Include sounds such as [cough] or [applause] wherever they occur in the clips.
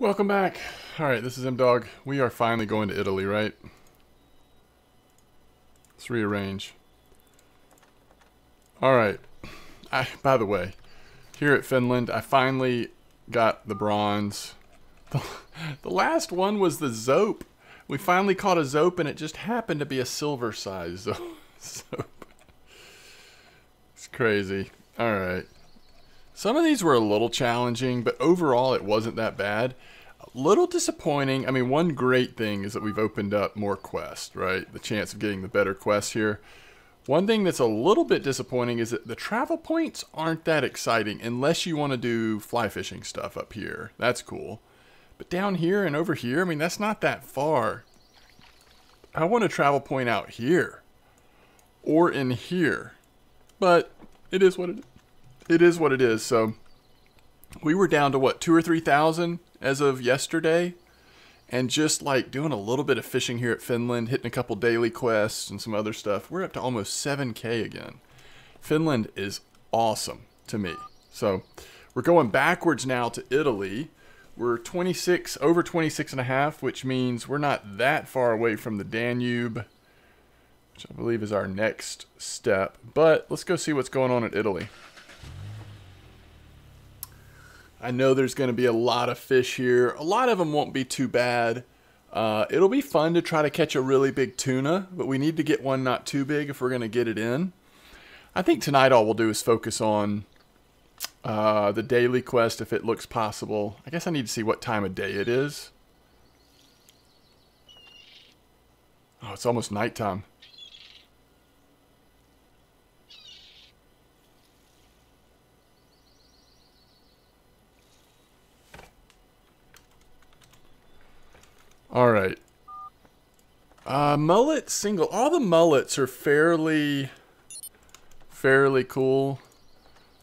Welcome back. Alright, this is MDawg. We are finally going to Italy, right? Let's rearrange. Alright. I, by the way, here at Finland, I finally got the bronze. [laughs] The, the last one was the Zope. We finally caught a Zope, and it just happened to be a silver size [laughs] Zope. It's crazy. Alright. Some of these were a little challenging, but overall it wasn't that bad. Little disappointing. I mean, one great thing is that we've opened up more quests, right? The chance of getting the better quests here. One thing that's a little bit disappointing is that the travel points aren't that exciting unless you want to do fly fishing stuff up here. That's cool. But down here and over here, I mean, that's not that far. I want a travel point out here. Or in here. But it is what it it is what it is. So we were down to what two or three thousand as of yesterday, and just like doing a little bit of fishing here at Finland, hitting a couple daily quests and some other stuff. We're up to almost seven k again. Finland is awesome to me. So we're going backwards now to Italy. We're 26 over 26 and a half, which means we're not that far away from the Danube, which I believe is our next step. But let's go see what's going on in Italy. I know there's going to be a lot of fish here. A lot of them won't be too bad. Uh, it'll be fun to try to catch a really big tuna, but we need to get one not too big if we're going to get it in. I think tonight all we'll do is focus on uh, the daily quest if it looks possible. I guess I need to see what time of day it is. Oh, it's almost nighttime. All right. Uh, mullet single. All the mullets are fairly, fairly cool.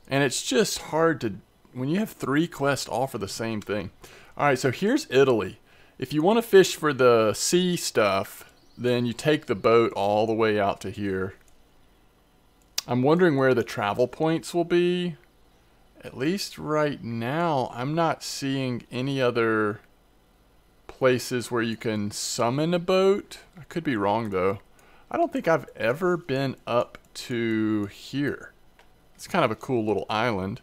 And it's just hard to, when you have three quests all for the same thing. All right, so here's Italy. If you want to fish for the sea stuff, then you take the boat all the way out to here. I'm wondering where the travel points will be. At least right now, I'm not seeing any other places where you can summon a boat. I could be wrong though. I don't think I've ever been up to here. It's kind of a cool little island.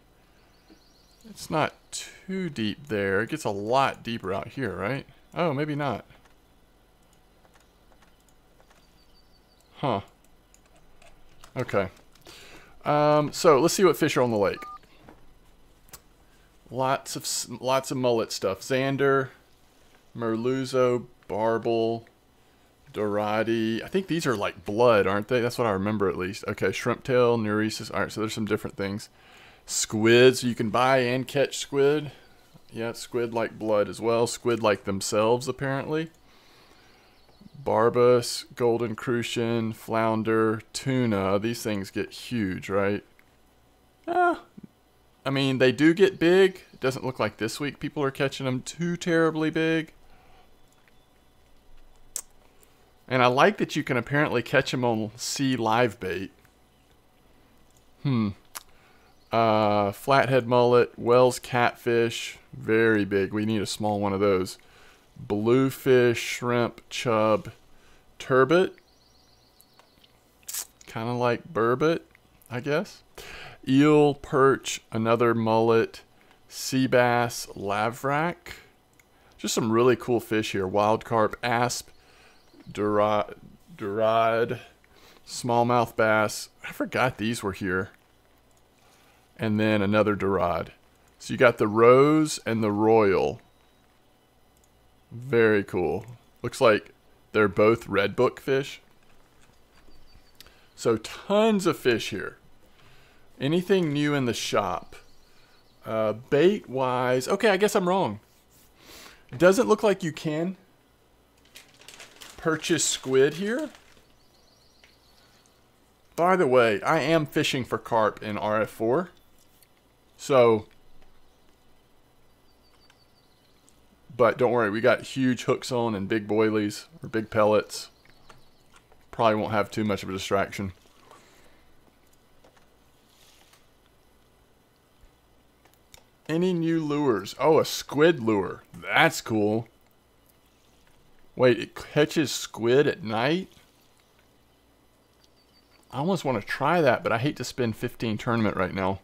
It's not too deep there. It gets a lot deeper out here, right? Oh, maybe not. Huh. Okay. Um, so let's see what fish are on the lake. Lots of lots of mullet stuff. Zander, Merluzzo, Barbel, Dorati. I think these are like blood, aren't they? That's what I remember at least. Okay, shrimp tail, Nereis. All right, so there's some different things. Squids, you can buy and catch squid. Yeah, squid like blood as well. Squid like themselves, apparently. Barbus, golden crucian, flounder, tuna. These things get huge, right? Ah, I mean, they do get big. It doesn't look like this week people are catching them too terribly big. And I like that you can apparently catch them on sea live bait. Hmm. Uh, flathead mullet, Wells catfish, very big. We need a small one of those. Bluefish, shrimp, chub, turbot. Kind of like burbot, I guess. Eel, perch, another mullet, sea bass, lavrack. Just some really cool fish here. Wild carp, asp, Dorad, smallmouth bass. I forgot these were here. And then another Dorad. So you got the Rose and the Royal. Very cool. Looks like they're both red book fish. So tons of fish here. Anything new in the shop? Uh, bait wise, okay, I guess I'm wrong. It doesn't look like you can purchase squid here. By the way, I am fishing for carp in RF4. So, but don't worry, we got huge hooks on and big boilies or big pellets. Probably won't have too much of a distraction. Any new lures? Oh, a squid lure. That's cool. Wait, it catches squid at night? I almost want to try that, but I hate to spend 15 tournament right now.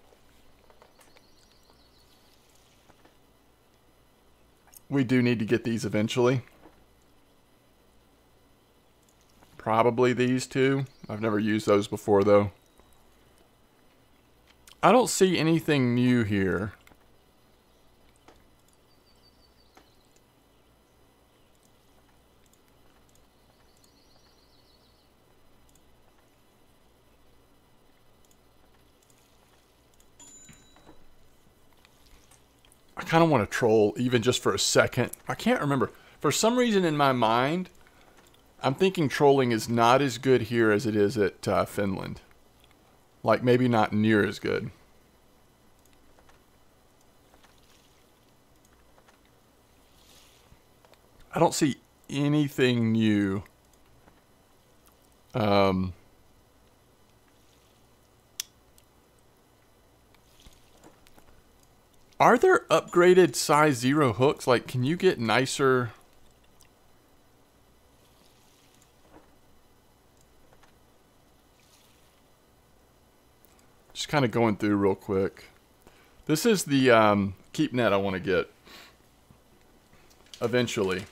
We do need to get these eventually. Probably these two. I've never used those before, though. I don't see anything new here. I kind of want to troll even just for a second. I can't remember. For some reason in my mind, I'm thinking trolling is not as good here as it is at uh, Finland. Like maybe not near as good. I don't see anything new. Um, Are there upgraded size zero hooks? Like, can you get nicer... Just kind of going through real quick. This is the um, keep net I want to get. Eventually.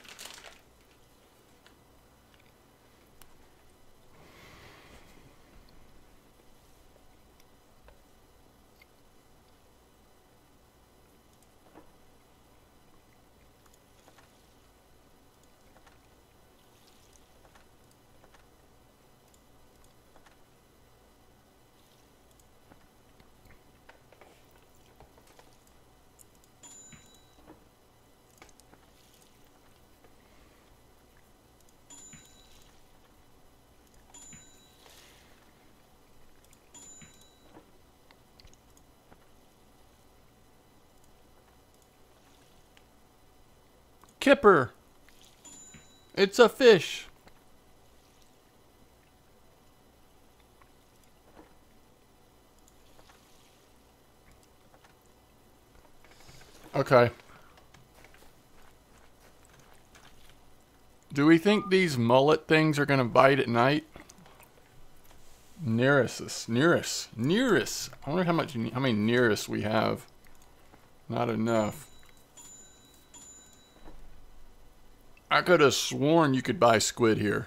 Kipper. It's a fish. Okay. Do we think these mullet things are going to bite at night? Nearest, nearest, nearest. I wonder how much, how many nearest we have. Not enough. I could have sworn you could buy squid here.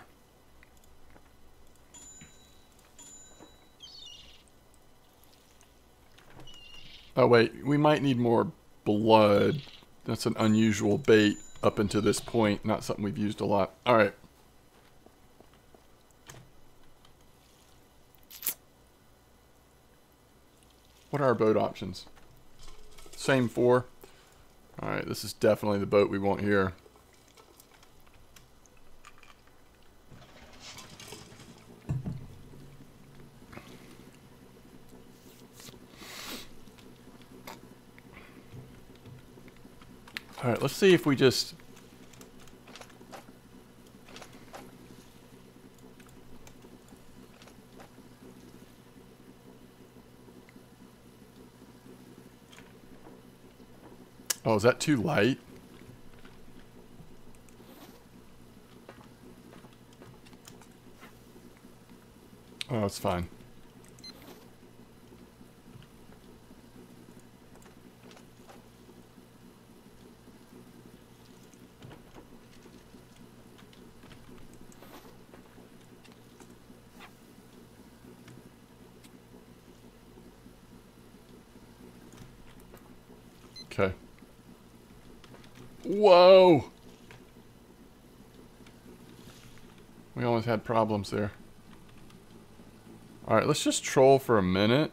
Oh wait, we might need more blood. That's an unusual bait up until this point. Not something we've used a lot. Alright. What are our boat options? Same four. Alright, this is definitely the boat we want here. Alright, let's see if we just... Oh, is that too light? Oh, it's fine. Okay. Whoa! We almost had problems there. Alright, let's just troll for a minute.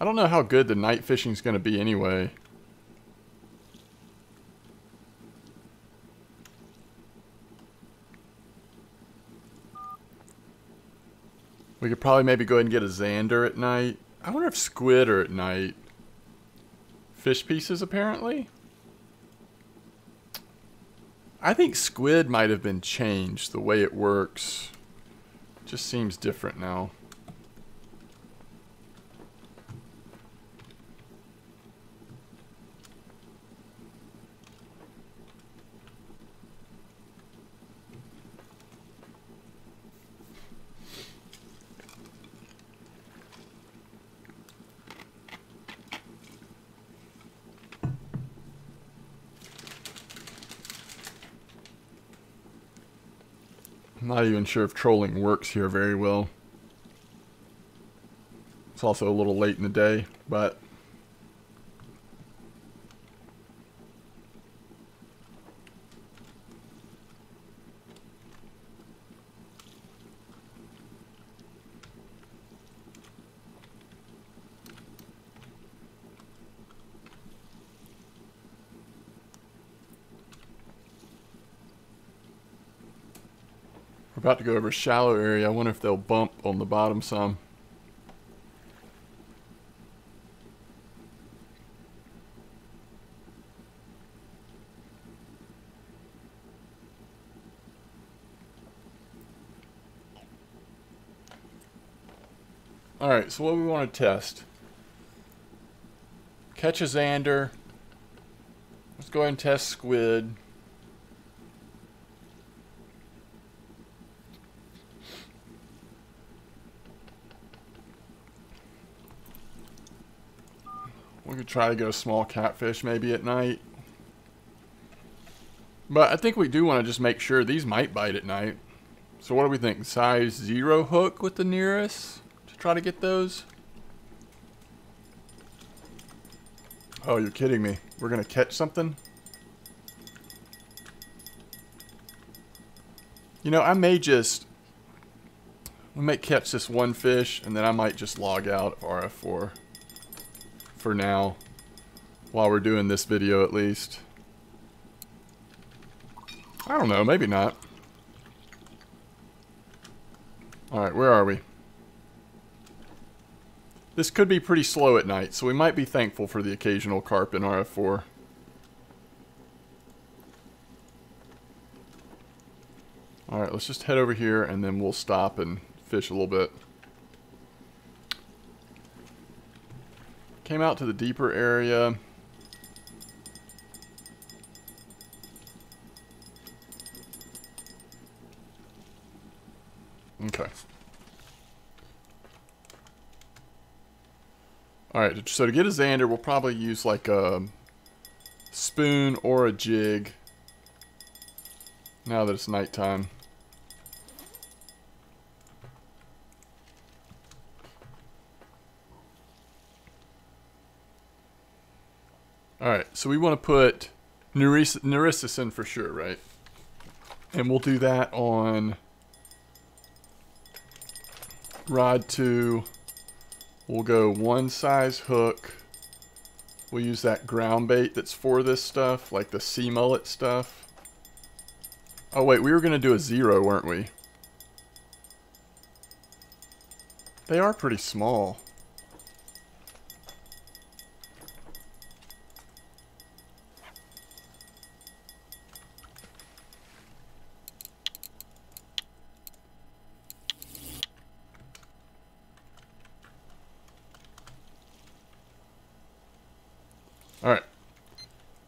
I don't know how good the night fishing is going to be anyway. We could probably maybe go ahead and get a Zander at night. I wonder if squid are at night fish pieces, apparently. I think squid might have been changed. The way it works just seems different now. I'm not even sure if trolling works here very well. It's also a little late in the day, but A shallow area. I wonder if they'll bump on the bottom some. Alright, so what we want to test. Catch a Zander. Let's go ahead and test squid. We could try to get a small catfish maybe at night. But I think we do want to just make sure these might bite at night. So what do we think? Size zero hook with the nearest to try to get those? Oh, you're kidding me. We're going to catch something? You know, I may just... We might catch this one fish, and then I might just log out of RF4 for now. While we're doing this video, at least. I don't know, maybe not. Alright, where are we? This could be pretty slow at night, so we might be thankful for the occasional carp in RF4. Alright, let's just head over here and then we'll stop and fish a little bit. Came out to the deeper area. Okay. Alright, so to get a Zander, we'll probably use like a spoon or a jig now that it's nighttime. Alright, so we want to put Nereis in for sure, right? And we'll do that on rod 2. We'll go one size hook. We'll use that ground bait that's for this stuff, like the sea mullet stuff. Oh wait, we were going to do a zero, weren't we? They are pretty small. Alright.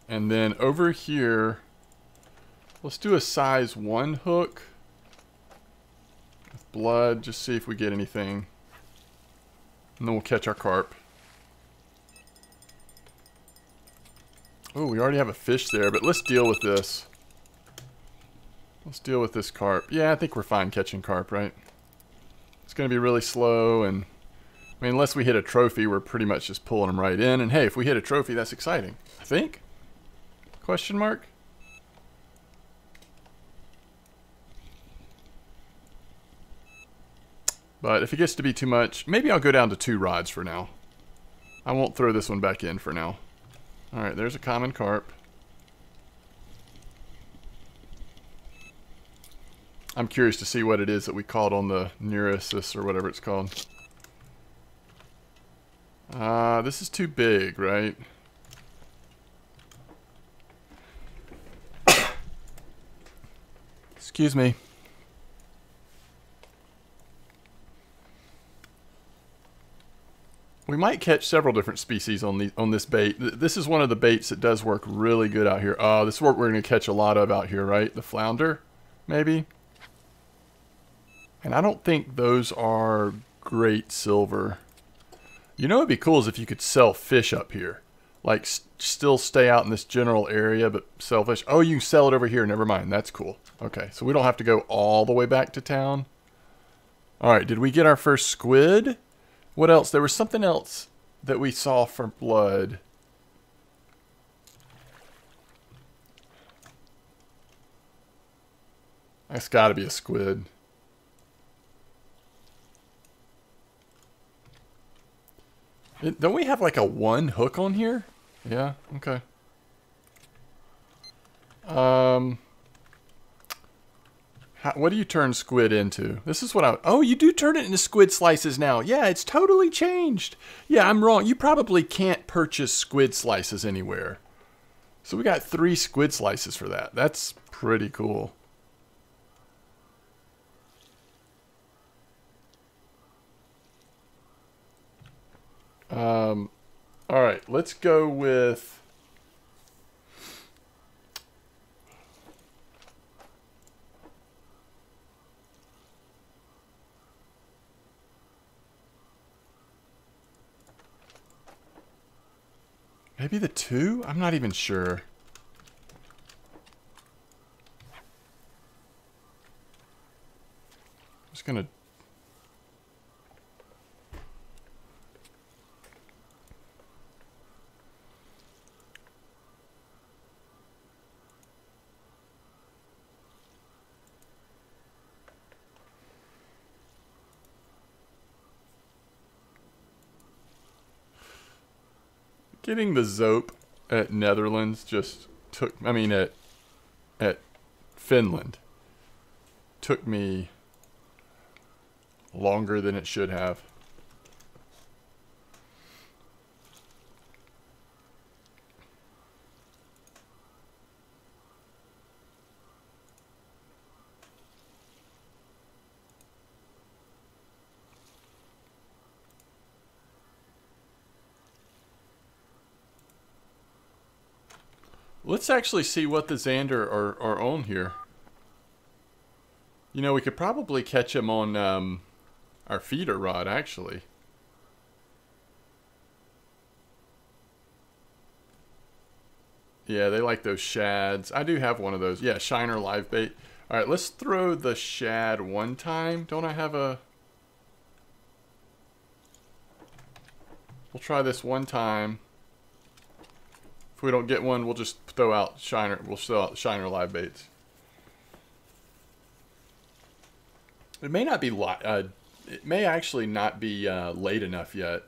And then over here, let's do a size 1 hook. With blood, just see if we get anything. And then we'll catch our carp. Oh, we already have a fish there, but let's deal with this. Let's deal with this carp. Yeah, I think we're fine catching carp, right? It's going to be really slow and I mean, unless we hit a trophy, we're pretty much just pulling them right in. And hey, if we hit a trophy, that's exciting. I think? Question mark? But if it gets to be too much, maybe I'll go down to two rods for now. I won't throw this one back in for now. Alright, there's a common carp. I'm curious to see what it is that we caught on the Nereis or whatever it's called. Uh, this is too big, right? Excuse me. We might catch several different species on the on this bait. This is one of the baits that does work really good out here. Oh, this is what we're going to catch a lot of out here, right? The flounder, maybe? And I don't think those are great silver. You know what'd be cool is if you could sell fish up here. Like still stay out in this general area, but selfish. Oh, you sell it over here. Never mind. That's cool. Okay, so we don't have to go all the way back to town. All right, did we get our first squid? What else? There was something else that we saw for blood. That's got to be a squid. Don't we have like a one hook on here? Yeah, okay. Um, how, what do you turn squid into? This is what I... Oh, you do turn it into squid slices now. Yeah, it's totally changed. Yeah, I'm wrong. You probably can't purchase squid slices anywhere. So we got three squid slices for that. That's pretty cool. Um, all right, let's go with... Maybe the two? I'm not even sure. I'm just gonna Getting the Zope at Netherlands just took, I mean, at, at Finland took me longer than it should have. Let's actually see what the Zander are, are on here. You know, we could probably catch them on um, our feeder rod, actually. Yeah, they like those shads. I do have one of those. Yeah, Shiner live bait. All right, let's throw the shad one time. Don't I have a... We'll try this one time. If we don't get one, we'll just throw out Shiner. We'll throw out Shiner live baits. It may not be uh, it may actually not be uh, late enough yet.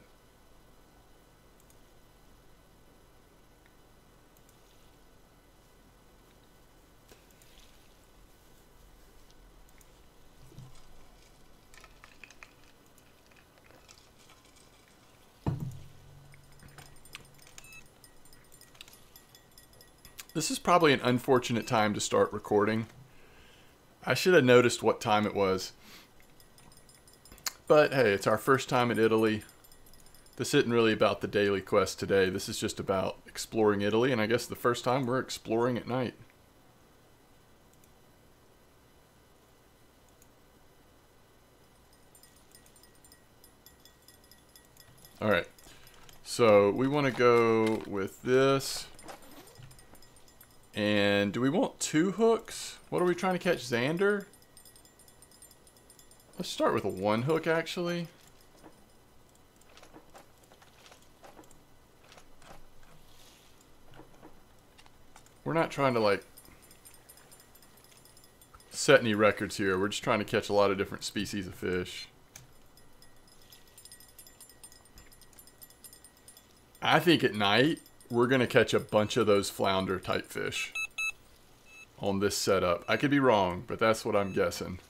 This is probably an unfortunate time to start recording. I should have noticed what time it was. But hey, it's our first time in Italy. This isn't really about the daily quest today. This is just about exploring Italy, and I guess the first time we're exploring at night. Alright, so we want to go with this. And do we want two hooks? What are we trying to catch, Zander? Let's start with a one hook, actually. We're not trying to, like, set any records here. We're just trying to catch a lot of different species of fish. I think at night, we're going to catch a bunch of those flounder type fish on this setup. I could be wrong, but that's what I'm guessing.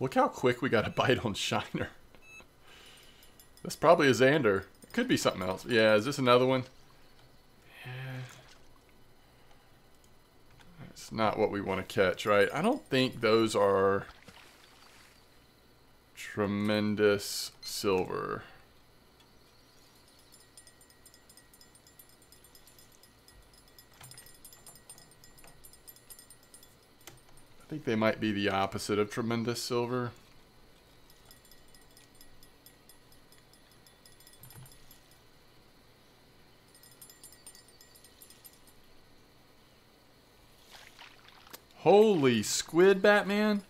Look how quick we got a bite on Shiner. That's probably a Zander. It could be something else. Yeah, is this another one? Yeah. That's not what we want to catch, right? I don't think those are tremendous silver. I think they might be the opposite of tremendous silver. Holy squid, Batman.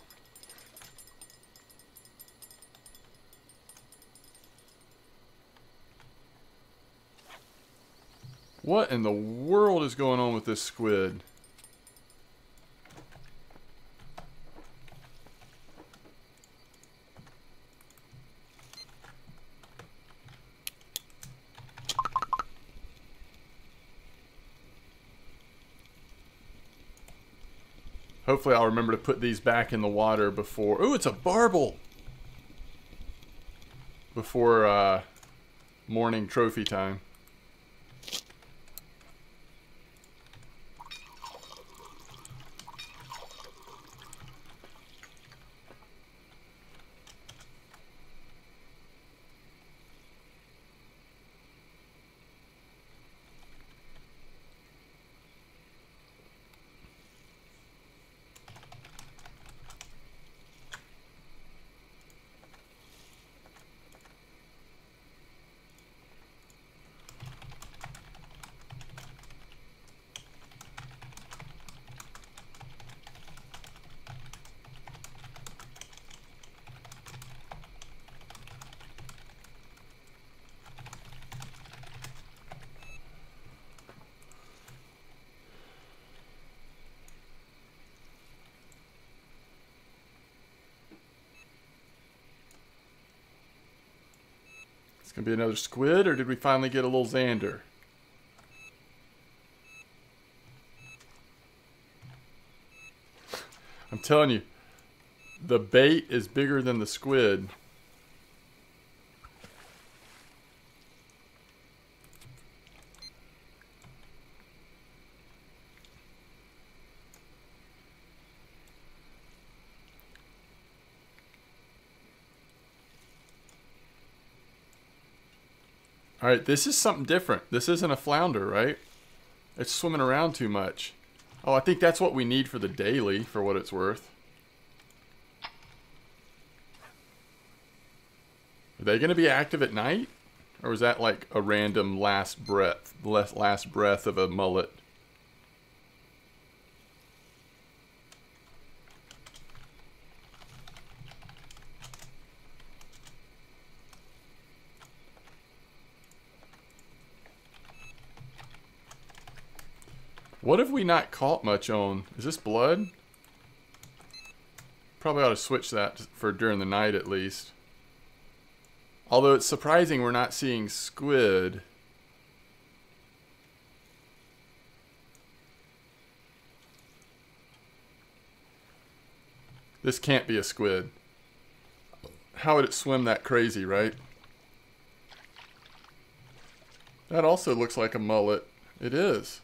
What in the world is going on with this squid? Hopefully I'll remember to put these back in the water before... Ooh, it's a barbel! Before uh, morning trophy time. To be another squid, or did we finally get a little Zander? I'm telling you, the bait is bigger than the squid. All right, this is something different. This isn't a flounder, right? It's swimming around too much. Oh, I think that's what we need for the daily, for what it's worth. Are they going to be active at night? Or was that like a random last breath, last breath of a mullet? What have we not caught much on? Is this blood? Probably ought to switch that for during the night at least. Although it's surprising we're not seeing squid. This can't be a squid. How would it swim that crazy, right? That also looks like a mullet. It is.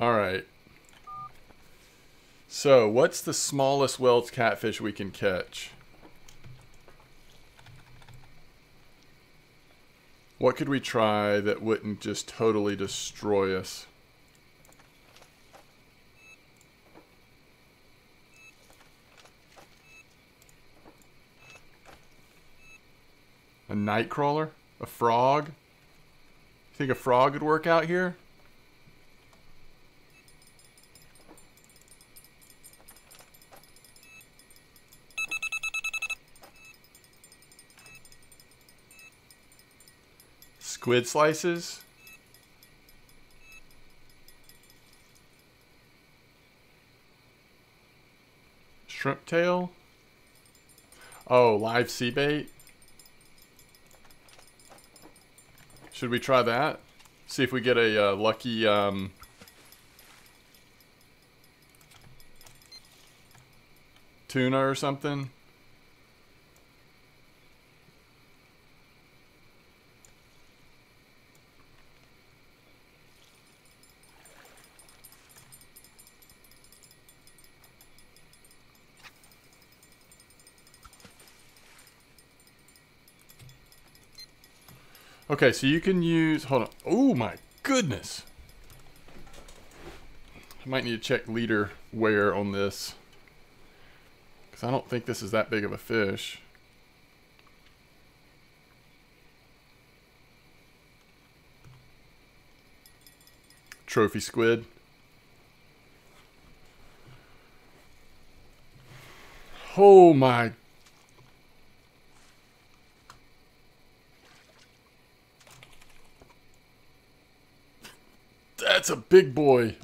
All right. So, what's the smallest Wells catfish we can catch? What could we try that wouldn't just totally destroy us? A nightcrawler? A frog? You think a frog would work out here? Squid slices. Shrimp tail. Oh, live sea bait. Should we try that? See if we get a uh, lucky um, tuna or something. Okay, so you can use... Hold on. Oh, my goodness. I might need to check leader wear on this. Because I don't think this is that big of a fish. Trophy squid. Oh my a big boy.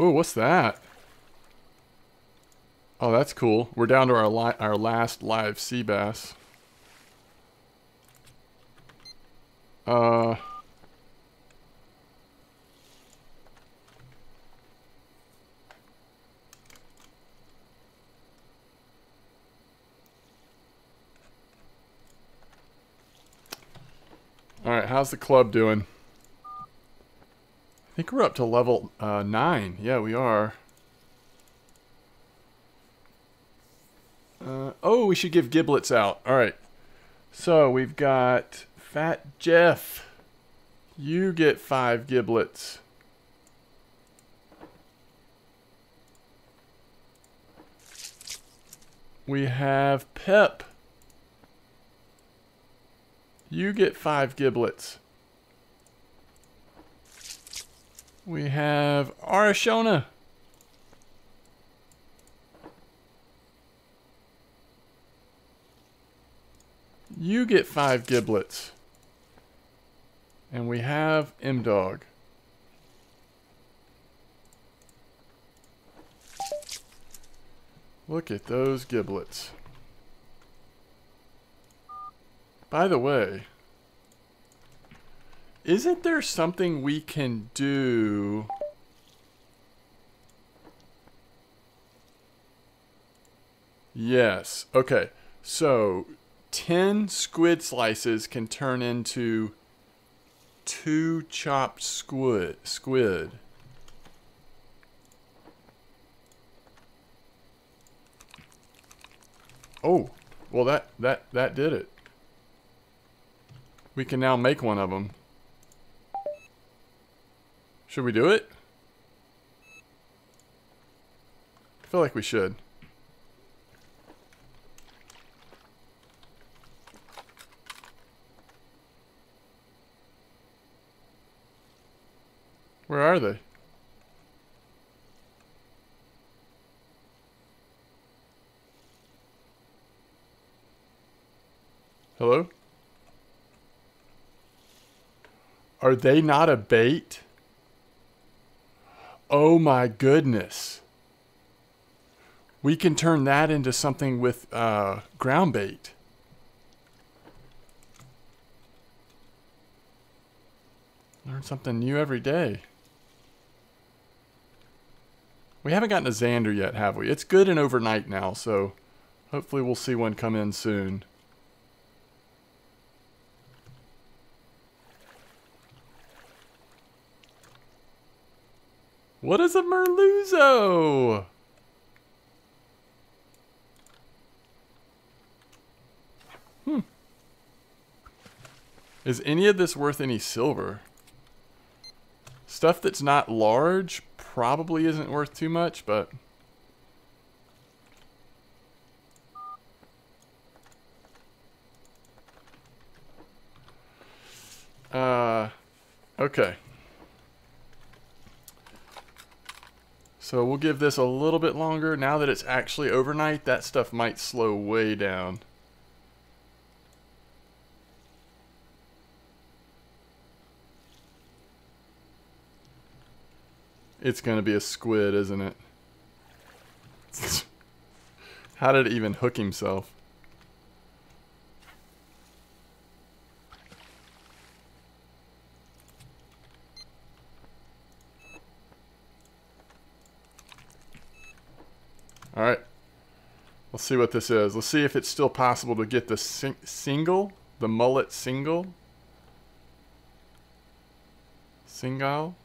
Oh, what's that? Oh, that's cool. We're down to our li our last live sea bass. Uh. All right, how's the club doing? Think we're up to level uh, 9. Yeah, we are. Uh, oh, we should give giblets out. All right. So we've got Fat Jeff. You get five giblets. We have Pep. You get five giblets. We have Arashona. You get five giblets. And we have MDawg. Look at those giblets. By the way, isn't there something we can do? Yes. Okay. So, 10 squid slices can turn into two chopped squid. Squid. Oh, well that that that did it. We can now make one of them. Should we do it? I feel like we should. Where are they? Hello? Are they not a bait? Oh my goodness. We can turn that into something with uh, ground bait. Learn something new every day. We haven't gotten a Zander yet, have we? It's good and overnight now, so hopefully we'll see one come in soon. What is a Merluzzo? Hmm. Is any of this worth any silver? Stuff that's not large probably isn't worth too much, but... Uh, okay. So we'll give this a little bit longer. Now that it's actually overnight, that stuff might slow way down. It's going to be a squid, isn't it? [laughs] How did it even hook himself? Alright. Let's see what this is. Let's see if it's still possible to get the sing single, the mullet single. Single.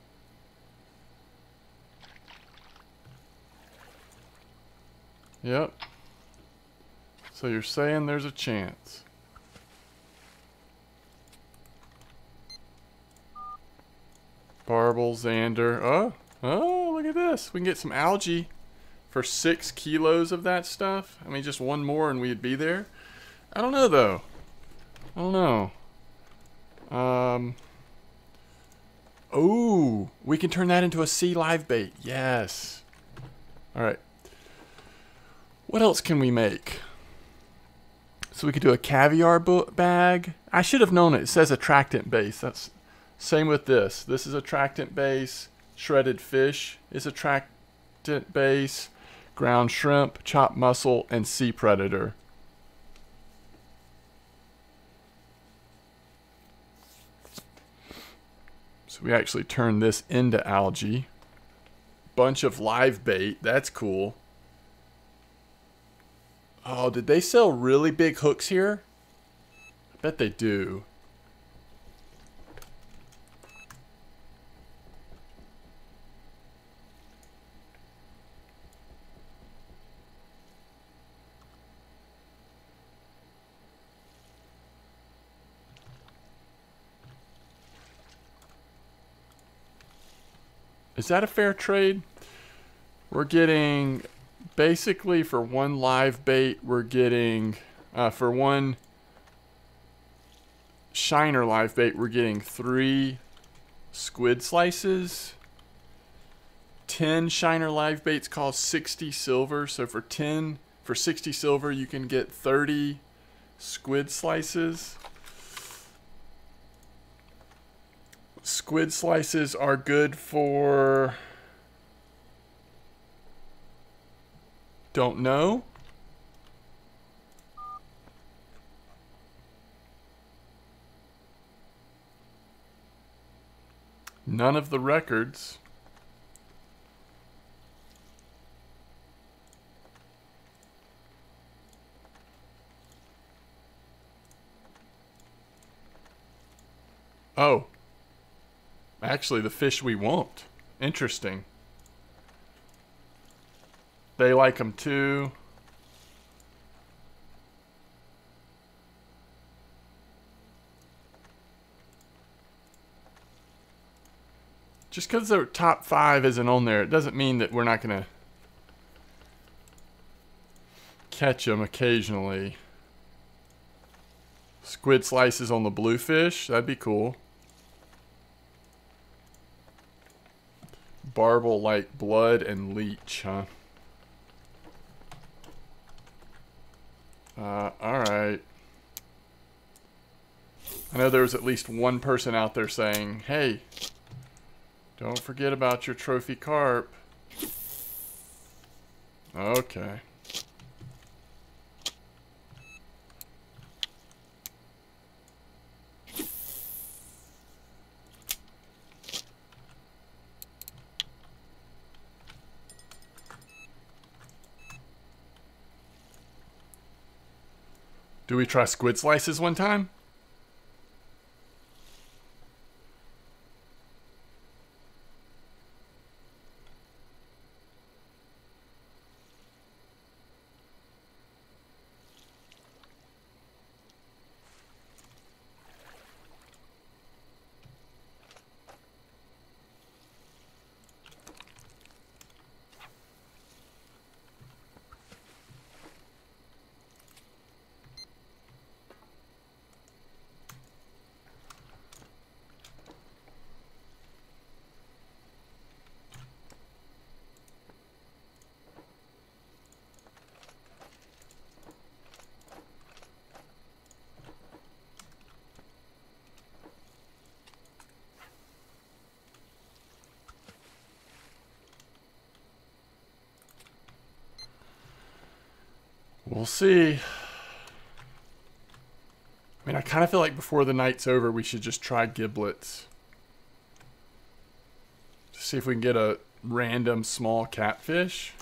Yep. So you're saying there's a chance. Barbel, Zander. Oh, oh, look at this. We can get some algae for six kilos of that stuff. I mean, just one more and we'd be there. I don't know, though. I don't know. Um. Oh, we can turn that into a sea live bait. Yes. All right. What else can we make? So we could do a caviar bag. I should have known it. It says attractant base. That's same with this. This is attractant base. Shredded fish is attractant base. Ground shrimp, chopped mussel, and sea predator. So we actually turn this into algae. Bunch of live bait. That's cool. Oh, did they sell really big hooks here? I bet they do. Is that a fair trade? We're getting basically for one live bait, we're getting, uh, for one shiner live bait, we're getting three squid slices. 10 shiner live baits cost 60 silver. So for 10, for 60 silver, you can get 30 squid slices. Squid slices are good for Don't know. None of the records. Oh. Actually, the fish we want. Interesting. They like them too. Just because their top five isn't on there, it doesn't mean that we're not going to catch them occasionally. Squid slices on the bluefish, that'd be cool. Barbel like blood and leech, huh? Uh, alright. I know there's at least one person out there saying, hey, don't forget about your trophy carp. Okay. Do we try squid slices one time? We'll see. I mean, I kind of feel like before the night's over, we should just try giblets. See if we can get a random small catfish.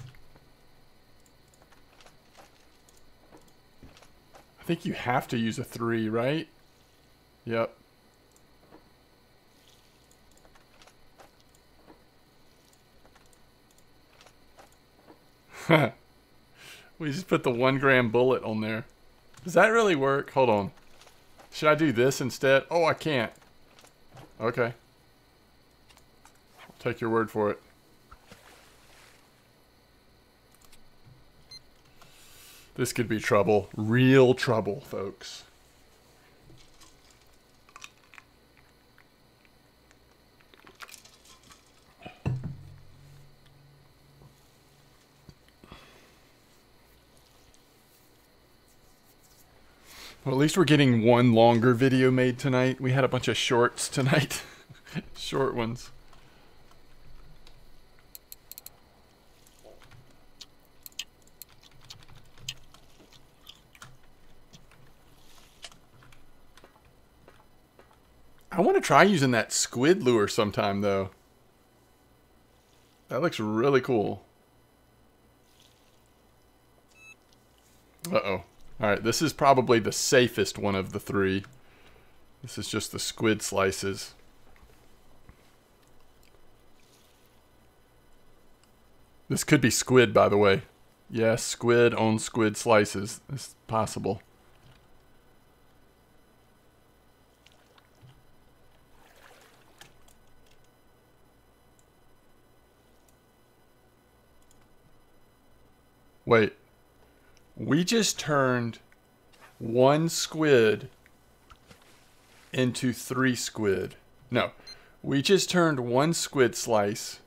I think you have to use a three, right? Yep. [laughs] we just put the one gram bullet on there. Does that really work? Hold on. Should I do this instead? Oh, I can't. Okay. I'll take your word for it. This could be trouble. Real trouble, folks. Well, at least we're getting one longer video made tonight. We had a bunch of shorts tonight. [laughs] Short ones. I want to try using that squid lure sometime, though. That looks really cool. Uh-oh. Alright, this is probably the safest one of the three. This is just the squid slices. This could be squid, by the way. Yes, squid on squid slices. It's possible. Wait. We just turned one squid into three squid. No, we just turned one squid slice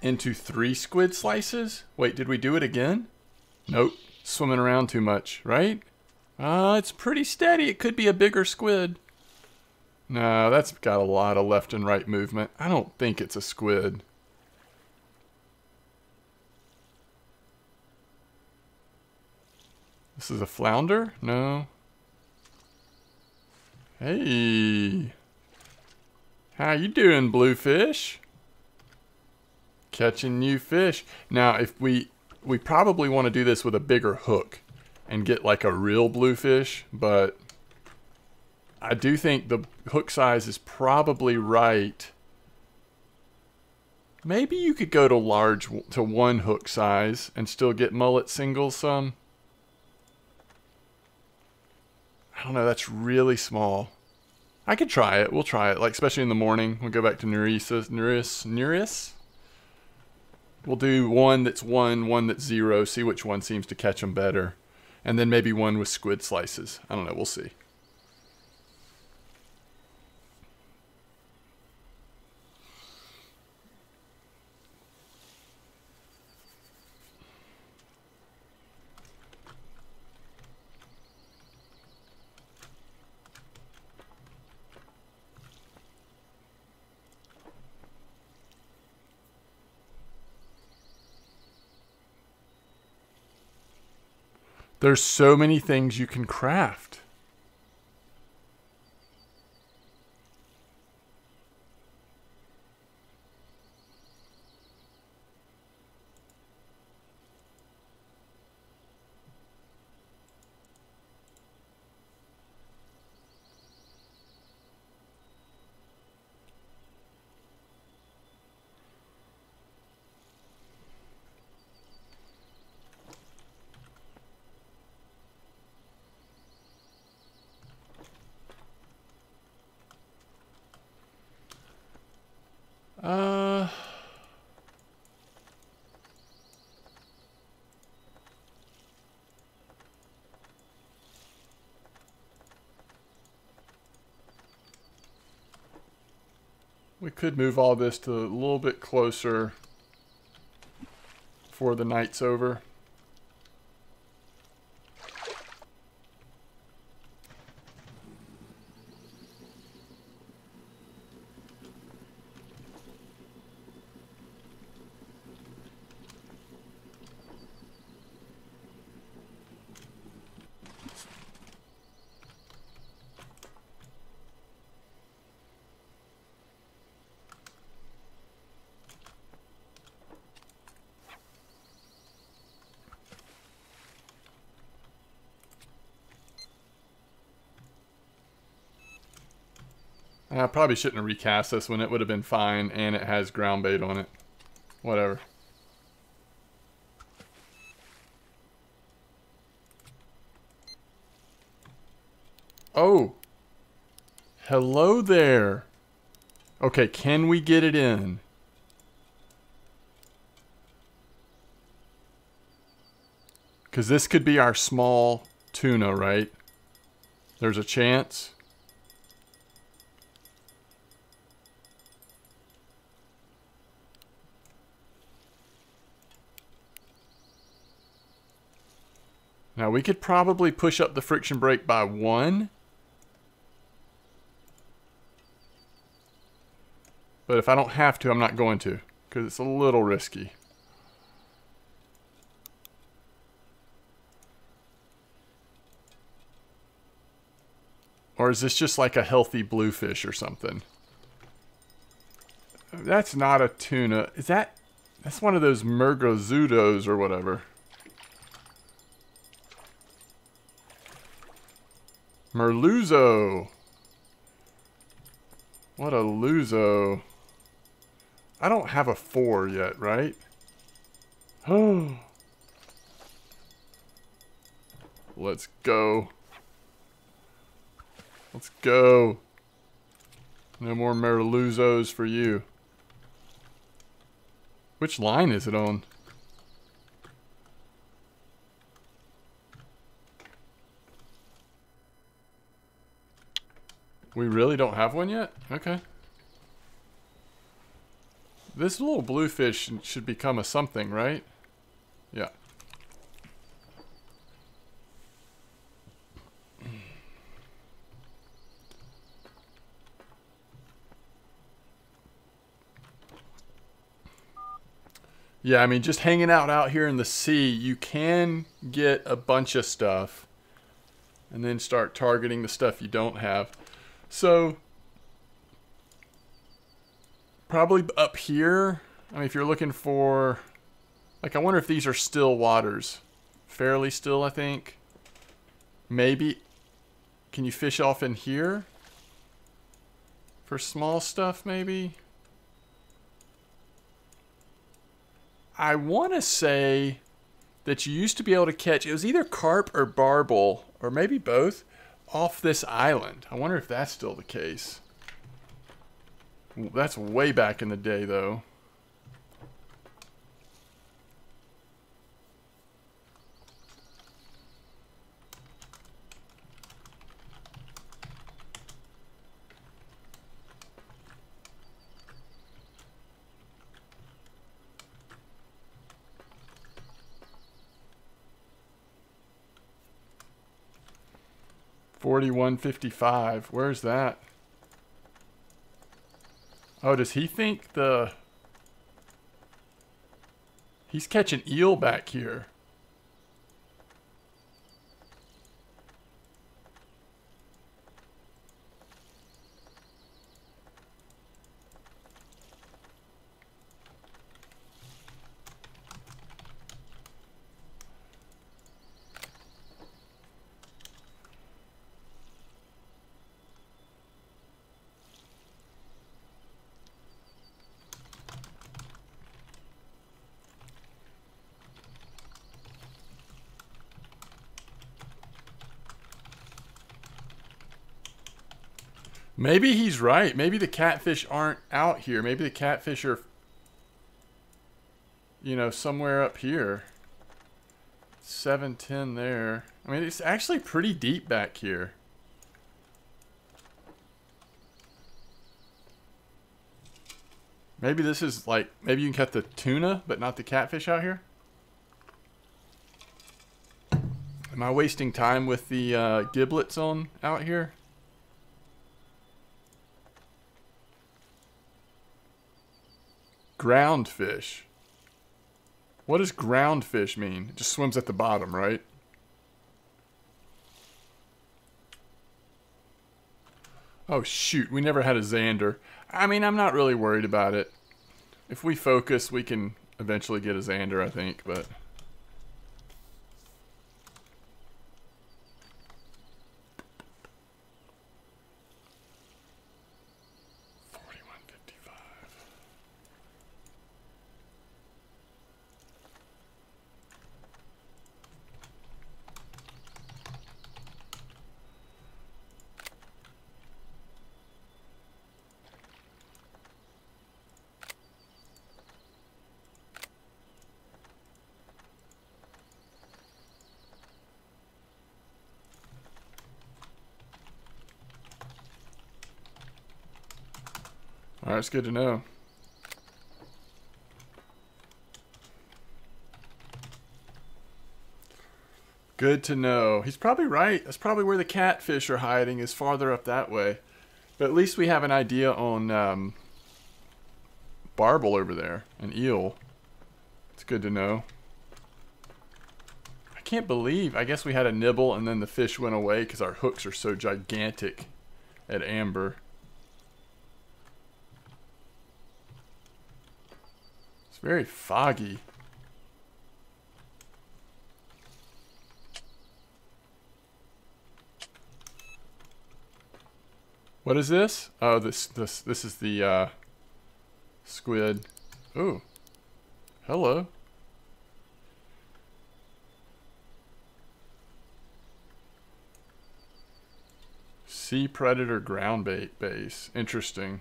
into three squid slices? Wait, did we do it again? Nope, swimming around too much, right? Uh, it's pretty steady. It could be a bigger squid. No, that's got a lot of left and right movement. I don't think it's a squid. This is a flounder? No. Hey. How you doing, bluefish? Catching new fish. Now, if we we probably want to do this with a bigger hook and get like a real bluefish, but I do think the hook size is probably right. Maybe you could go to large to one hook size and still get mullet singles some. I don't know, that's really small. I could try it. We'll try it. Like, especially in the morning. We'll go back to Nereis. Nereis? Nereis? We'll do one that's one, one that's zero, see which one seems to catch them better. And then maybe one with squid slices. I don't know. We'll see. There's so many things you can craft. We could move all this to a little bit closer before the night's over. Probably shouldn't have recast this one. It would have been fine, and it has ground bait on it. Whatever. Oh. Hello there. Okay, can we get it in? Because this could be our small tuna, right? There's a chance. Now we could probably push up the friction brake by one. But if I don't have to, I'm not going to. Because it's a little risky. Or is this just like a healthy bluefish or something? That's not a tuna. Is that... That's one of those mergozudos or whatever. Merluzzo. What a luzo. I don't have a four yet, right? Oh. [gasps] Let's go. Let's go. No more Merluzzos for you. Which line is it on? We really don't have one yet? Okay. This little bluefish should become a something, right? Yeah. Yeah, I mean, just hanging out out here in the sea, you can get a bunch of stuff and then start targeting the stuff you don't have. So, probably up here, I mean, if you're looking for, like, I wonder if these are still waters. Fairly still, I think. Maybe, can you fish off in here? For small stuff, maybe? I want to say that you used to be able to catch, it was either carp or barbel, or maybe both, off this island. I wonder if that's still the case. That's way back in the day, though. Forty-one fifty-five. Where's that? Oh, does he think the... He's catching eel back here. Maybe he's right. Maybe the catfish aren't out here. Maybe the catfish are, you know, somewhere up here. 710 there. I mean, it's actually pretty deep back here. Maybe this is like, maybe you can cut the tuna, but not the catfish out here? Am I wasting time with the uh, giblets on out here? Ground fish. What does ground fish mean? It just swims at the bottom, right? Oh, shoot. We never had a Zander. I mean, I'm not really worried about it. If we focus, we can eventually get a Zander, I think, but... It's good to know. Good to know. He's probably right. That's probably where the catfish are hiding, is farther up that way. But at least we have an idea on um, barbel over there, an eel. It's good to know. I can't believe, I guess we had a nibble and then the fish went away because our hooks are so gigantic at amber. It's very foggy. What is this? Oh, this this this is the uh, squid. Ooh. Hello. Sea predator ground bait base. Interesting.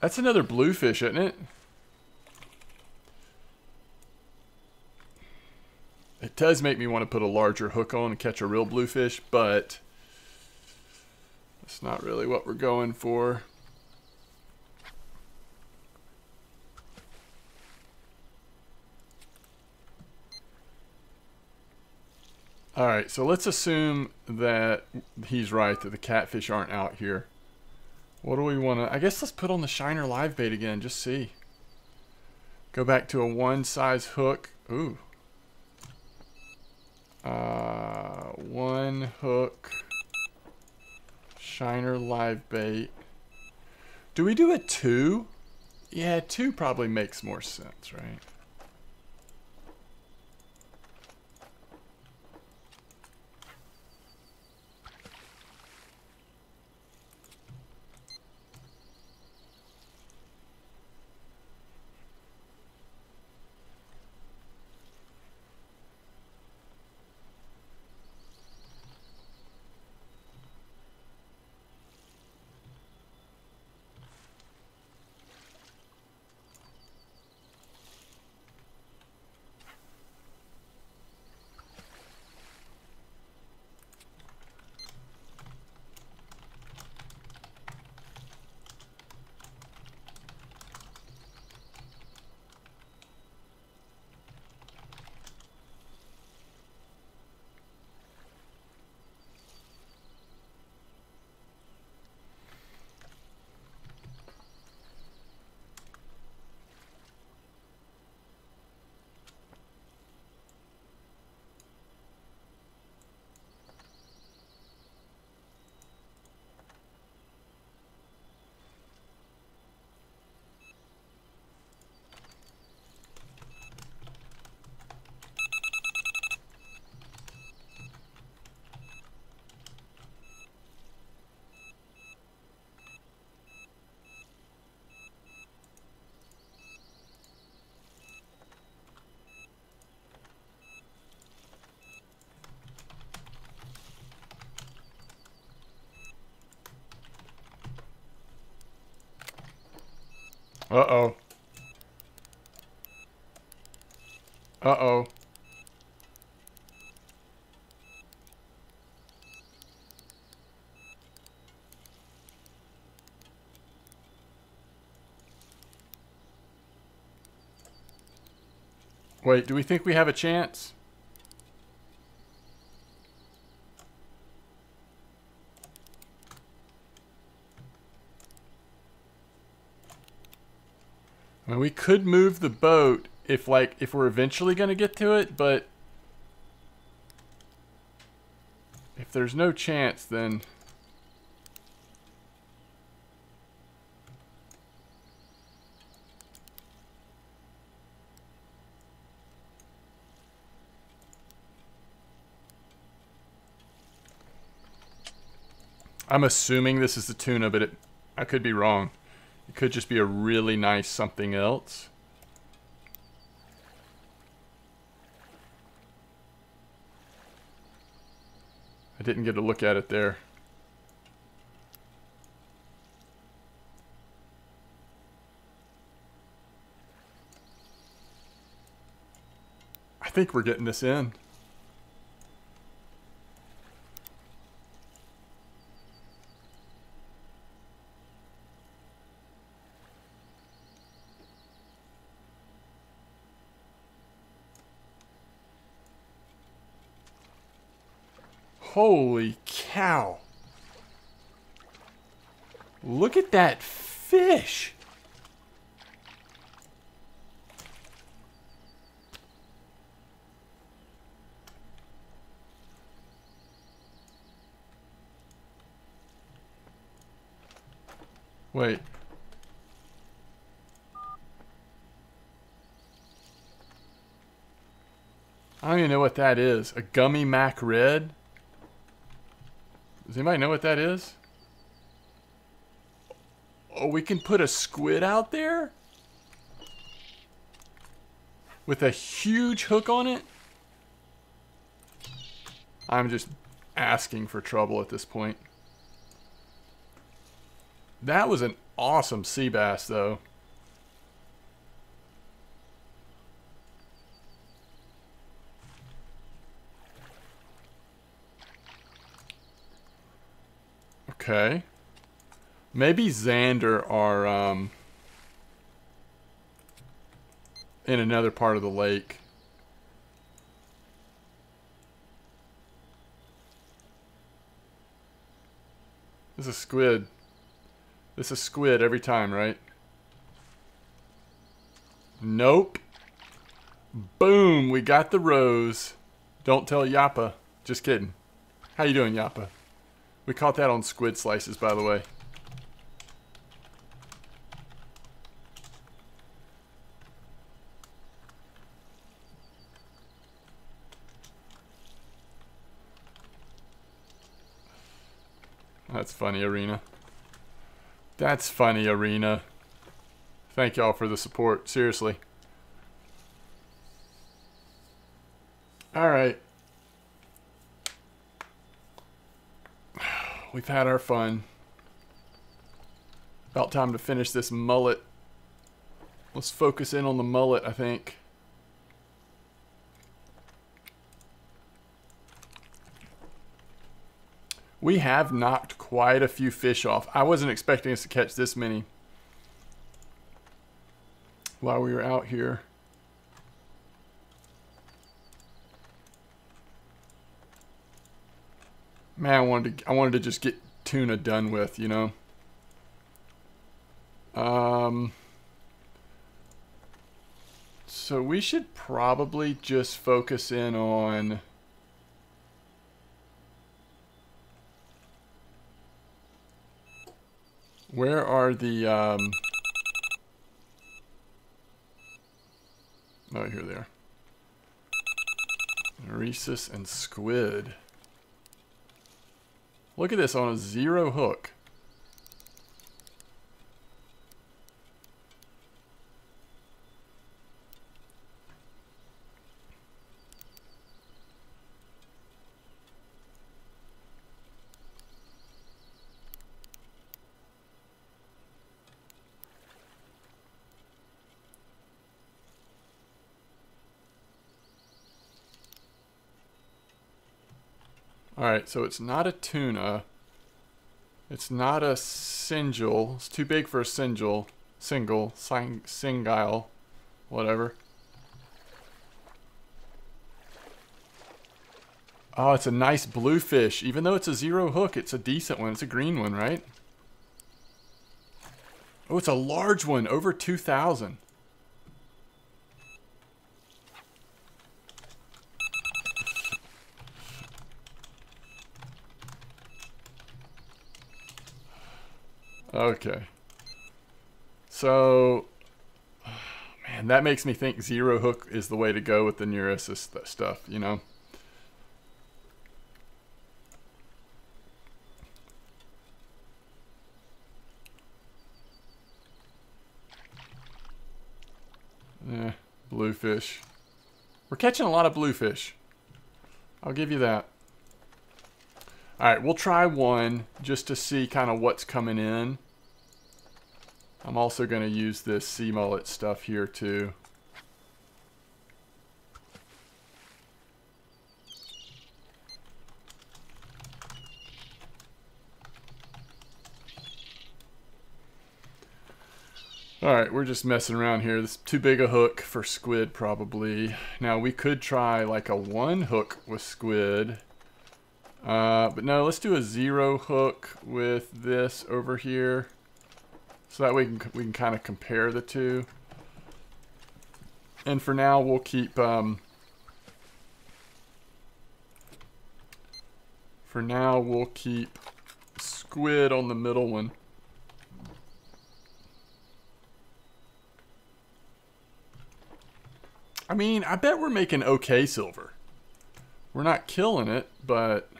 That's another bluefish, isn't it? It does make me want to put a larger hook on and catch a real bluefish, but that's not really what we're going for. Alright, so let's assume that he's right, that the catfish aren't out here. What do we want to... I guess let's put on the Shiner live bait again, just see. Go back to a one size hook. Ooh. Uh, one hook. Shiner live bait. Do we do a two? Yeah, two probably makes more sense, right? Uh-oh. Uh-oh. Wait, do we think we have a chance? We could move the boat if like if we're eventually going to get to it, but if there's no chance then I'm assuming this is the tuna, but it, I could be wrong. It could just be a really nice something else. I didn't get a look at it there. I think we're getting this in. Holy cow. Look at that fish. Wait. I don't even know what that is. A gummy mac red? Does anybody know what that is? Oh, we can put a squid out there? With a huge hook on it? I'm just asking for trouble at this point. That was an awesome sea bass, though. Okay. Maybe Zander are um, in another part of the lake. This is squid. This is squid every time, right? Nope. Boom, we got the rose. Don't tell Yappa. Just kidding. How you doing, Yappa? We caught that on squid slices, by the way. That's funny, Arena. That's funny, Arena. Thank y'all for the support. Seriously. Alright. [sighs] We've had our fun. About time to finish this mullet. Let's focus in on the mullet, I think. We have knocked quite a few fish off. I wasn't expecting us to catch this many while we were out here. Man, I wanted to I wanted to just get tuna done with, you know. Um so we should probably just focus in on Where are the, um... Oh, here they are. Rhesus and squid. Look at this on a zero hook. Alright, so it's not a tuna. It's not a single. It's too big for a single. Single. Sing singile. Whatever. Oh, it's a nice bluefish. Even though it's a zero hook, it's a decent one. It's a green one, right? Oh, it's a large one. Over 2,000. Okay. So, man, that makes me think zero hook is the way to go with the Nereis stuff, you know? Eh, bluefish. We're catching a lot of bluefish. I'll give you that. All right, we'll try one just to see kind of what's coming in. I'm also going to use this sea mullet stuff here too. Alright, we're just messing around here. This too big a hook for squid, probably. Now, we could try like a one hook with squid. Uh, but no, let's do a zero hook with this over here. So that way we can, we can kind of compare the two. And for now, we'll keep... Um, for now, we'll keep squid on the middle one. I mean, I bet we're making okay silver. We're not killing it, but...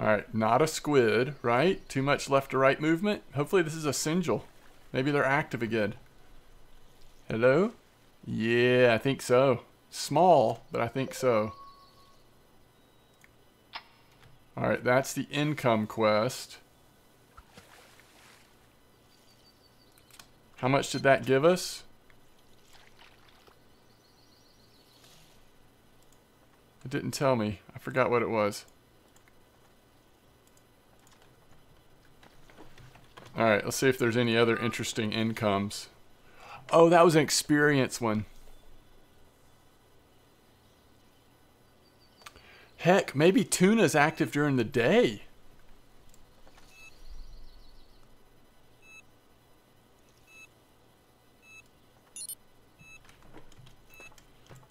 Alright, not a squid, right? Too much left to right movement. Hopefully this is a Sinjil. Maybe they're active again. Hello? Yeah, I think so. Small, but I think so. Alright, that's the income quest. How much did that give us? It didn't tell me. I forgot what it was. Alright, let's see if there's any other interesting incomes. Oh, that was an experience one. Heck, maybe tuna's active during the day.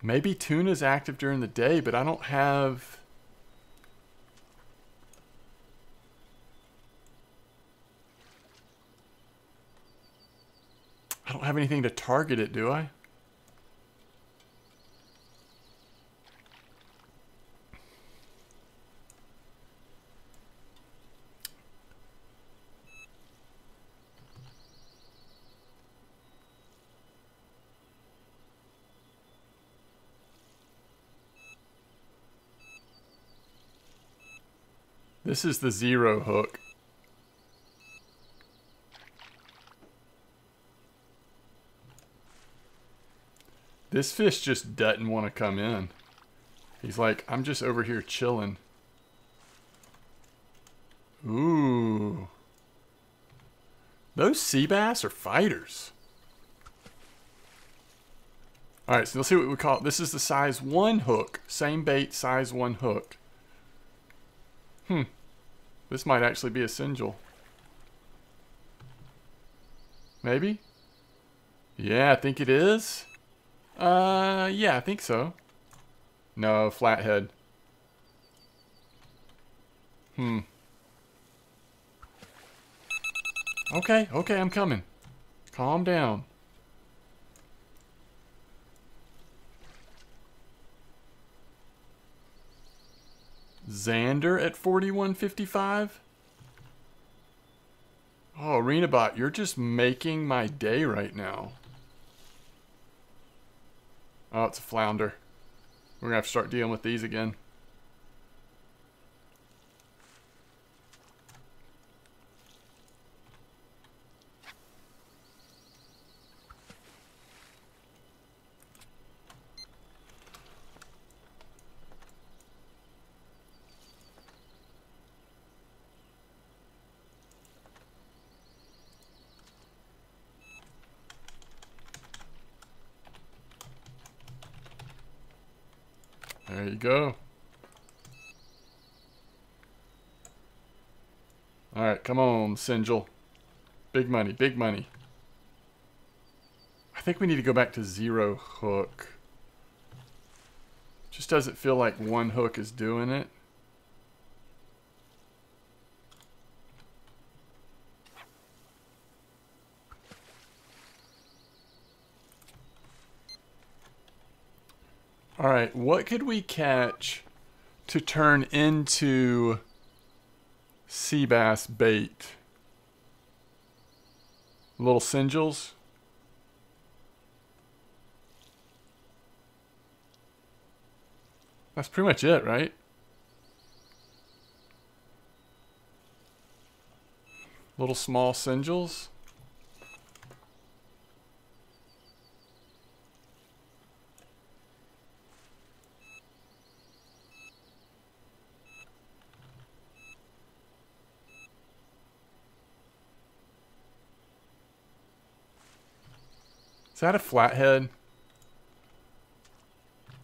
Maybe tuna's active during the day, but I don't have... I don't have anything to target it, do I? This is the zero hook. This fish just doesn't want to come in. He's like, I'm just over here chilling. Ooh. Those sea bass are fighters. Alright, so let's see what we call it. This is the size 1 hook. Same bait, size 1 hook. Hmm. This might actually be a Sinjil. Maybe? Yeah, I think it is. Uh, yeah, I think so. No, flathead. Hmm. Okay, okay, I'm coming. Calm down. Zander at 4155? Oh, ArenaBot, you're just making my day right now. Oh, it's a flounder. We're going to have to start dealing with these again. Go. Alright, come on, Sinjil. Big money, big money. I think we need to go back to zero hook. Just doesn't feel like one hook is doing it. Right, what could we catch to turn into sea bass bait? Little Sinjils? That's pretty much it, right? Little small Sinjils? Is that a flathead?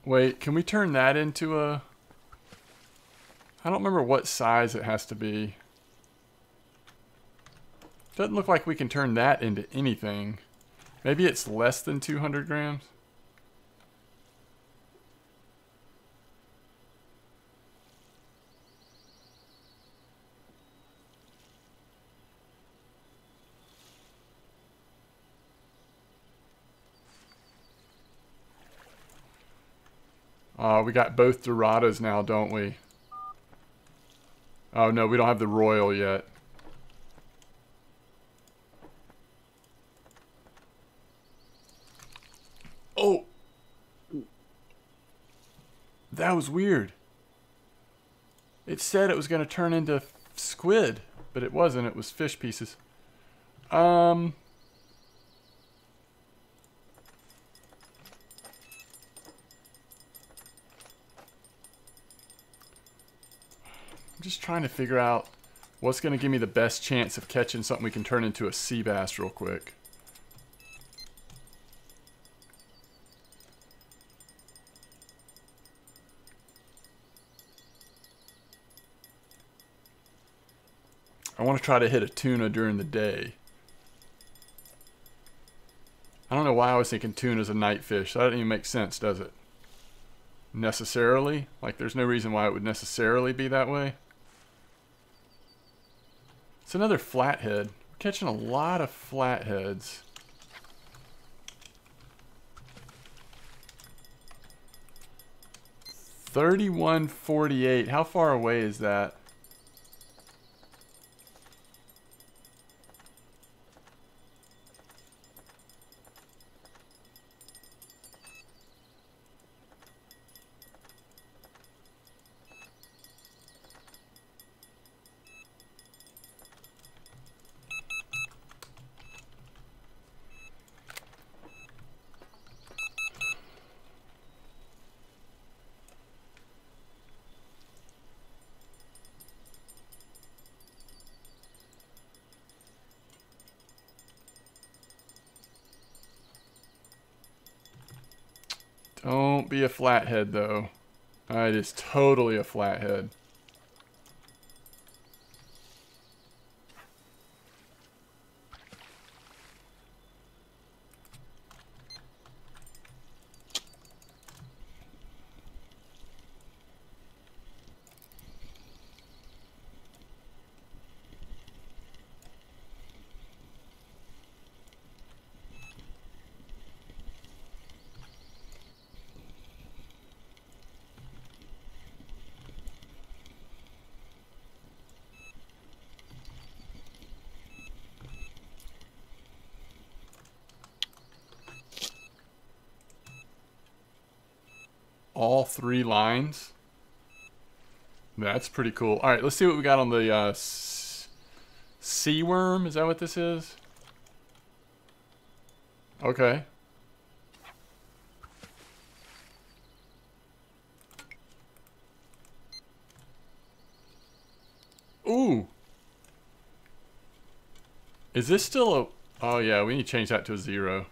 Wait, can we turn that into a... I don't remember what size it has to be. Doesn't look like we can turn that into anything. Maybe it's less than 200 grams? Uh, we got both Doradas now, don't we? Oh, no, we don't have the Royal yet. Oh! That was weird. It said it was going to turn into squid, but it wasn't. It was fish pieces. Um... just trying to figure out what's going to give me the best chance of catching something we can turn into a sea bass real quick. I want to try to hit a tuna during the day. I don't know why I was thinking tuna is a night fish. That doesn't even make sense, does it? Necessarily? Like, there's no reason why it would necessarily be that way. It's another flathead. We're catching a lot of flatheads. Thirty-one forty-eight. How far away is that? Flathead, though. It is totally a flathead. Three lines. That's pretty cool. All right, let's see what we got on the uh, sea worm. Is that what this is? Okay. Ooh. Is this still a... Oh, yeah, we need to change that to a zero.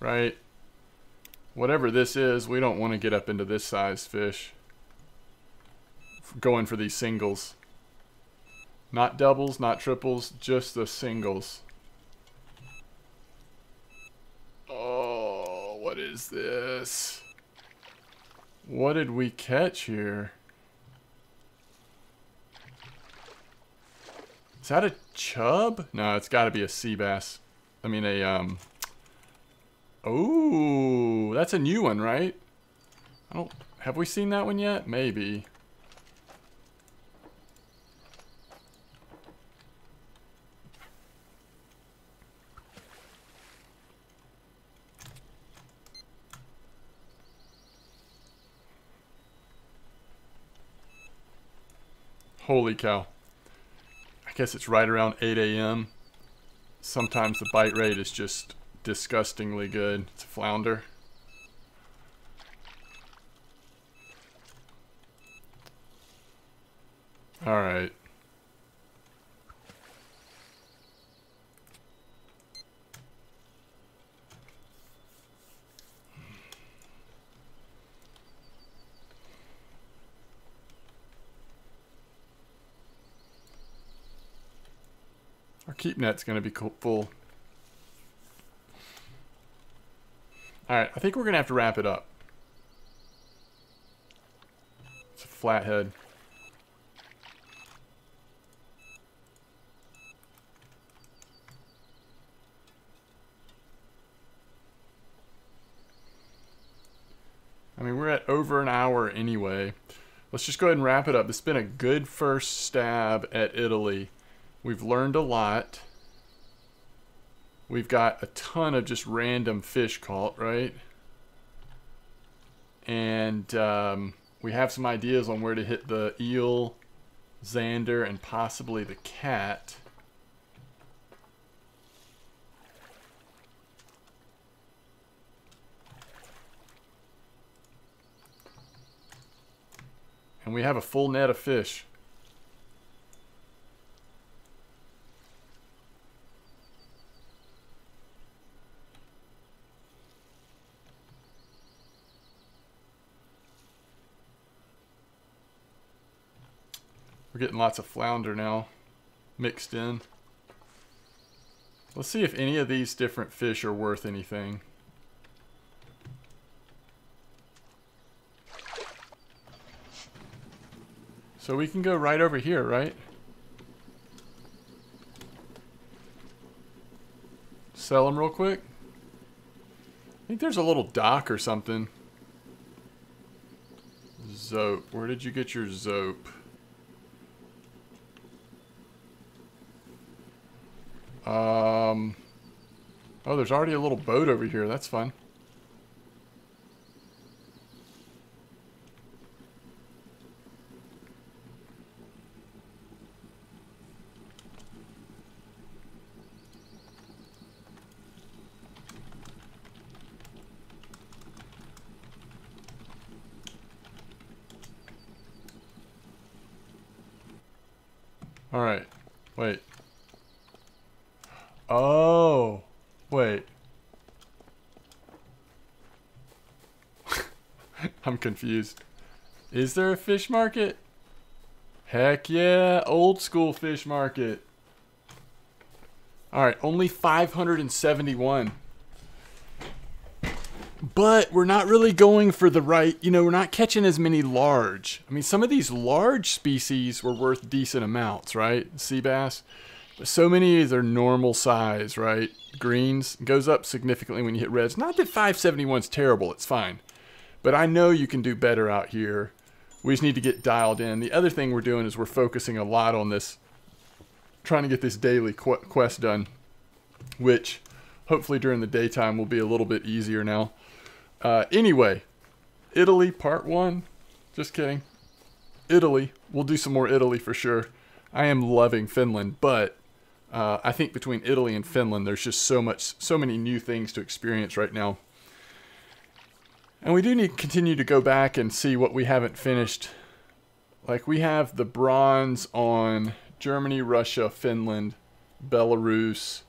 Right? Whatever this is, we don't want to get up into this size fish. Going for these singles. Not doubles, not triples, just the singles. Oh, what is this? What did we catch here? Is that a chub? No, it's got to be a sea bass. I mean, a um, Oh, that's a new one, right? I don't... Have we seen that one yet? Maybe. Holy cow. I guess it's right around 8 a.m. Sometimes the bite rate is just disgustingly good. It's a flounder. Alright. Our keep net's going to be full. Alright, I think we're going to have to wrap it up. It's a flathead. I mean, we're at over an hour anyway. Let's just go ahead and wrap it up. It's been a good first stab at Italy. We've learned a lot. We've got a ton of just random fish caught, right? And um, we have some ideas on where to hit the eel, zander, and possibly the cat. And we have a full net of fish. We're getting lots of flounder now mixed in. Let's see if any of these different fish are worth anything. So we can go right over here, right? Sell them real quick. I think there's a little dock or something. Zope. Where did you get your zope? Um. Oh, there's already a little boat over here. That's fun. Alright. Wait. Oh. Wait. [laughs] I'm confused. Is there a fish market? Heck yeah, old school fish market. Alright, only 571. But we're not really going for the right, you know, we're not catching as many large. I mean, some of these large species were worth decent amounts, right? Sea bass. So many of these are normal size, right? Greens goes up significantly when you hit reds. Not that 571 is terrible, it's fine. But I know you can do better out here. We just need to get dialed in. The other thing we're doing is we're focusing a lot on this, trying to get this daily quest done, which hopefully during the daytime will be a little bit easier now. Uh, anyway, Italy part one. Just kidding. Italy. We'll do some more Italy for sure. I am loving Finland, but uh, I think between Italy and Finland, there's just so much, so many new things to experience right now. And we do need to continue to go back and see what we haven't finished. Like we have the bronze on Germany, Russia, Finland, Belarus,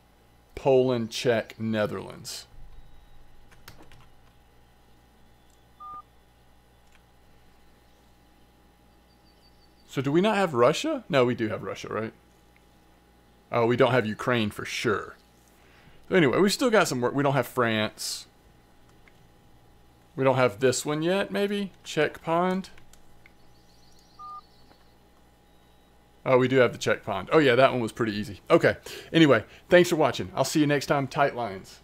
Poland, Czech, Netherlands. So do we not have Russia? No, we do have Russia, right? Oh, we don't have Ukraine for sure. Anyway, we still got some work. We don't have France. We don't have this one yet, maybe? Czech Pond? Oh, we do have the Czech Pond. Oh, yeah, that one was pretty easy. Okay. Anyway, thanks for watching. I'll see you next time. Tight lines.